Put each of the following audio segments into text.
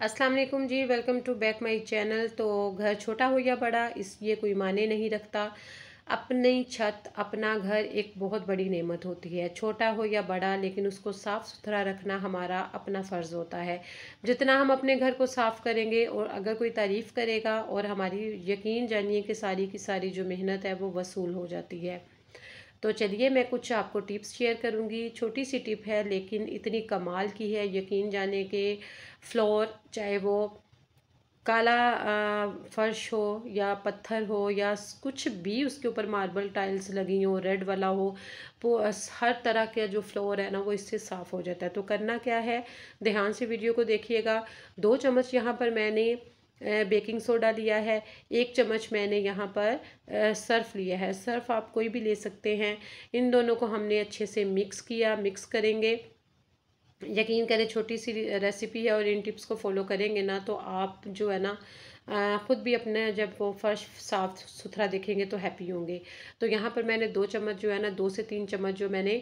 अस्सलाम वालेकुम ji welcome to back my channel तो घर छोटा हो या बड़ा, इस ये कोई माने नहीं रखता। अपनी छत, अपना घर एक बहुत बड़ी नेमत होती है। छोटा हो या बड़ा, लेकिन उसको साफ़ सुथरा रखना हमारा अपना फ़र्ज़ होता है। जितना हम अपने घर को साफ़ करेंगे और अगर कोई तारीफ़ करेगा और हमारी यकीन जानिए कि सारी की सारी जो मेहनत है, वो वसूल हो जाती है। तो चलिए मैं कुछ आपको टिप्स शेयर करूँगी। छोटी सी टिप है, लेकिन इतनी कमाल की है, यकीन जाने के फ्लोर, चाहे वो काला फर्श हो या पत्थर हो या कुछ भी उसके ऊपर मार्बल टाइल्स लगी हो, रेड वाला हो, वो हर तरह का जो फ्लोर है ना, वो इससे साफ़ हो जाता है। तो करना क्या है? ध्यान से वीडियो को देखिएगा। दो चम्मच यहाँ पर मैंने बेकिंग सोडा लिया है, एक चम्मच मैंने यहाँ पर सर्फ़ लिया है। सर्फ़ आप कोई भी ले सकते हैं। इन दोनों को हमने अच्छे से मिक्स किया, मिक्स करेंगे। यकीन करें, छोटी सी रेसिपी है और इन टिप्स को फॉलो करेंगे ना तो आप जो है ना ख़ुद भी अपने जब वो फर्श साफ़ सुथरा देखेंगे तो हैप्पी होंगे। तो यहाँ पर मैंने दो चम्मच जो है ना, दो से तीन चम्मच जो मैंने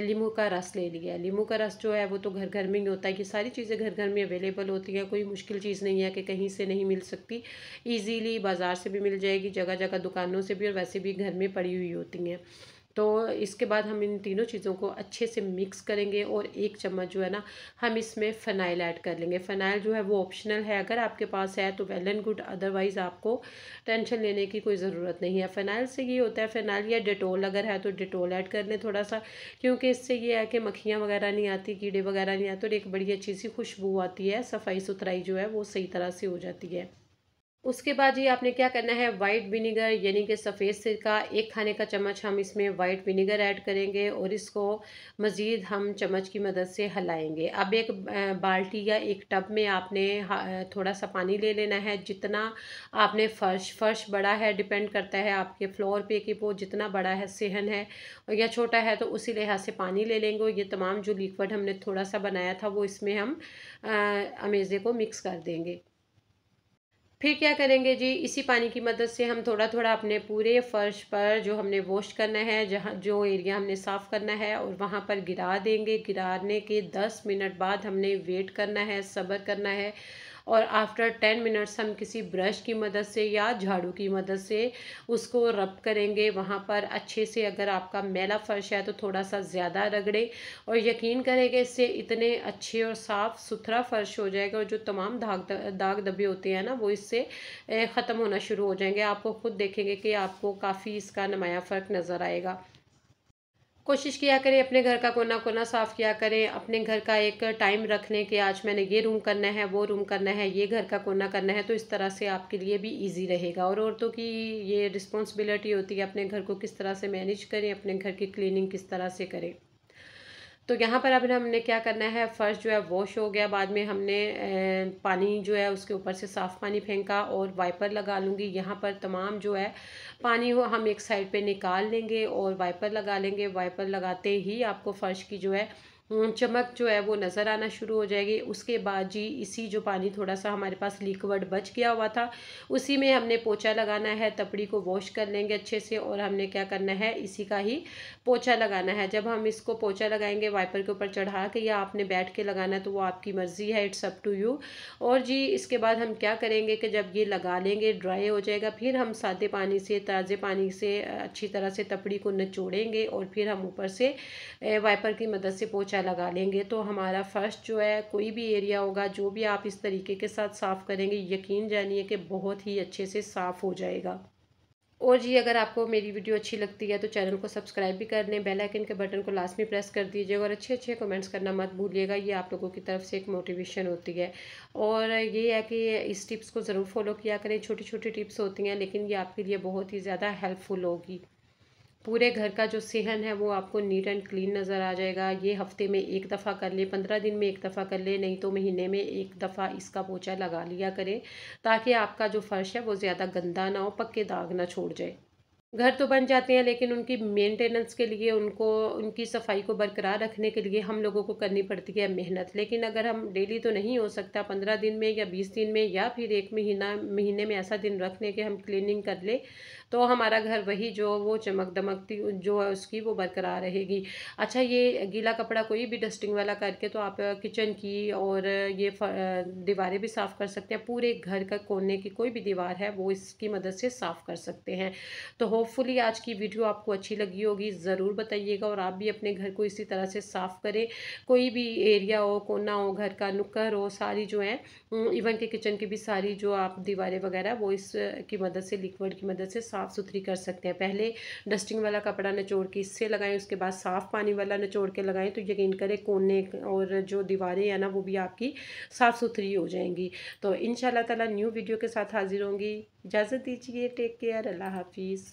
लीमू का रस ले लिया है। लीमू का रस जो है वो तो घर घर में ही होता है कि सारी चीज़ें घर घर में अवेलेबल होती हैं, कोई मुश्किल चीज़ नहीं है कि कहीं से नहीं मिल सकती। ईजीली बाज़ार से भी मिल जाएगी जगह जगह दुकानों से भी और वैसे भी घर में पड़ी हुई होती हैं। तो इसके बाद हम इन तीनों चीज़ों को अच्छे से मिक्स करेंगे और एक चम्मच जो है ना, हम इसमें फ़नाइल ऐड कर लेंगे। फ़नाइल जो है वो ऑप्शनल है, अगर आपके पास है तो वेल एंड गुड, अदरवाइज़ आपको टेंशन लेने की कोई ज़रूरत नहीं है। फ़नाइल से ये होता है, फ़नाइल या डिटोल अगर है तो डिटोल ऐड कर लें थोड़ा सा, क्योंकि इससे ये है कि मक्खियाँ वगैरह नहीं आती, कीड़े वगैरह नहीं आते और एक बड़ी अच्छी सी खुशबू आती है, सफ़ाई सुथराई जो है वो सही तरह से हो जाती है। उसके बाद ये आपने क्या करना है? वाइट विनीगर यानी कि सफ़ेद सिरका एक खाने का चम्मच हम इसमें वाइट विनीगर ऐड करेंगे और इसको मज़ीद हम चम्मच की मदद से हलाएँगे। अब एक बाल्टी या एक टब में आपने थोड़ा सा पानी ले लेना है। जितना आपने फ़र्श फ़र्श बड़ा है, डिपेंड करता है आपके फ्लोर पे कि वो जितना बड़ा है, सेहन है या छोटा है तो उसी लिहाज से पानी ले लेंगे ये तमाम जो लिक्विड हमने थोड़ा सा बनाया था, वो इसमें हम अमेज़े को मिक्स कर देंगे। फिर क्या करेंगे जी? इसी पानी की मदद से हम थोड़ा थोड़ा अपने पूरे फर्श पर जो हमने वॉश करना है, जहाँ, जो एरिया हमने साफ़ करना है और वहाँ पर गिरा देंगे। गिराने के दस मिनट बाद हमने वेट करना है, सब्र करना है और आफ्टर टेन मिनट्स हम किसी ब्रश की मदद से या झाड़ू की मदद से उसको रब करेंगे। वहाँ पर अच्छे से अगर आपका मेला फ़र्श है तो थोड़ा सा ज़्यादा रगड़े और यकीन करेंगे इससे इतने अच्छे और साफ़ सुथरा फ़र्श हो जाएगा और जो तमाम दाग दाग दबे होते हैं ना, वो इससे ख़त्म होना शुरू हो जाएँगे। आपको ख़ुद देखेंगे कि आपको काफ़ी इसका नुमाया फ़र्क नज़र आएगा। कोशिश किया करें, अपने घर का कोना कोना साफ़ किया करें, अपने घर का एक टाइम रख लें कि आज मैंने ये रूम करना है, वो रूम करना है, ये घर का कोना करना है तो इस तरह से आपके लिए भी इजी रहेगा। और औरतों की ये रिस्पॉन्सिबिलिटी होती है, अपने घर को किस तरह से मैनेज करें, अपने घर की क्लीनिंग किस तरह से करें। तो यहाँ पर अभी हमने क्या करना है, फ़र्श जो है वॉश हो गया, बाद में हमने पानी जो है उसके ऊपर से साफ़ पानी फेंका और वाइपर लगा लूँगी। यहाँ पर तमाम जो है पानी हो, हम एक साइड पे निकाल लेंगे और वाइपर लगा लेंगे। वाइपर लगाते ही आपको फ़र्श की जो है चमक जो है वो नज़र आना शुरू हो जाएगी। उसके बाद जी, इसी जो पानी थोड़ा सा हमारे पास लिक्विड बच गया हुआ था, उसी में हमने पोछा लगाना है, तपड़ी को वॉश कर लेंगे अच्छे से और हमने क्या करना है, इसी का ही पोछा लगाना है। जब हम इसको पोछा लगाएँगे वाइपर के ऊपर चढ़ा के या आपने बैठ के लगाना है तो वो आपकी मर्ज़ी है इट्स अप टू यू और जी, इसके बाद हम क्या करेंगे कि जब ये लगा लेंगे ड्राई हो जाएगा, फिर हम सादे पानी से, ताज़े पानी से, अच्छी तरह से तपड़ी को नचोड़ेंगे और फिर हम ऊपर से वाइपर की मदद से पोछा पोछा लगा लेंगे। तो हमारा फ़र्स्ट जो है, कोई भी एरिया होगा, जो भी आप इस तरीके के साथ साफ़ करेंगे, यकीन जानिए कि बहुत ही अच्छे से साफ़ हो जाएगा। और जी, अगर आपको मेरी वीडियो अच्छी लगती है तो चैनल को सब्सक्राइब भी कर लें, बेल आइकन के बटन को लास्ट में प्रेस कर दीजिएगा, और अच्छे अच्छे कमेंट्स करना मत भूलिएगा, ये आप लोगों की तरफ़ से एक मोटिवेशन होती है। और ये है कि इस टिप्स को ज़रूर फॉलो किया करें छोटी छोटी टिप्स होती हैं, लेकिन ये आपके लिए बहुत ही ज़्यादा हेल्पफुल होगी। पूरे घर का जो सेहन है वो आपको नीट एंड क्लीन नज़र आ जाएगा। ये हफ़्ते में एक दफ़ा कर ले, पंद्रह दिन में एक दफ़ा कर ले, नहीं तो महीने में एक दफ़ा इसका पोछा लगा लिया करें ताकि आपका जो फ़र्श है वो ज़्यादा गंदा ना हो, पक्के दाग ना छोड़ जाए। घर तो बन जाते हैं, लेकिन उनकी मेंटेनेंस के लिए, उनको, उनकी सफ़ाई को बरकरार रखने के लिए हम लोगों को करनी पड़ती है मेहनत। लेकिन अगर हम डेली तो नहीं हो सकता, पंद्रह दिन में या बीस दिन में या फिर एक महीना, महीने में ऐसा दिन रख लें कि हम क्लीनिंग कर ले तो हमारा घर वही जो वो चमक दमकती जो है उसकी वो बरकरार रहेगी। अच्छा ये गीला कपड़ा कोई भी डस्टिंग वाला करके तो आप किचन की और ये दीवारें भी साफ़ कर सकते हैं। पूरे घर का कोने की कोई भी दीवार है, वो इसकी मदद से साफ़ कर सकते हैं। तो होपफुली आज की वीडियो आपको अच्छी लगी होगी, ज़रूर बताइएगा और आप भी अपने घर को इसी तरह से साफ़ करें। कोई भी एरिया हो, कोना हो, घर का नुक्कर हो, सारी जो है इवन के किचन की भी सारी जो आप दीवारें वगैरह, वो इस की मदद से लिक्विड की मदद से साफ़ सुथरी कर सकते हैं। पहले डस्टिंग वाला कपड़ा निचोड़ के इससे लगाएँ, उसके बाद साफ़ पानी वाला निचोड़ के लगाएँ तो यकीन करें कोने और जो दीवारें हैं ना, वो भी आपकी साफ़ सुथरी हो जाएँगी। तो इन ताला न्यू वीडियो के साथ हाजिर होंगी। इजाज़त दीजिए टेक केयर अल्लाह हाफिज़।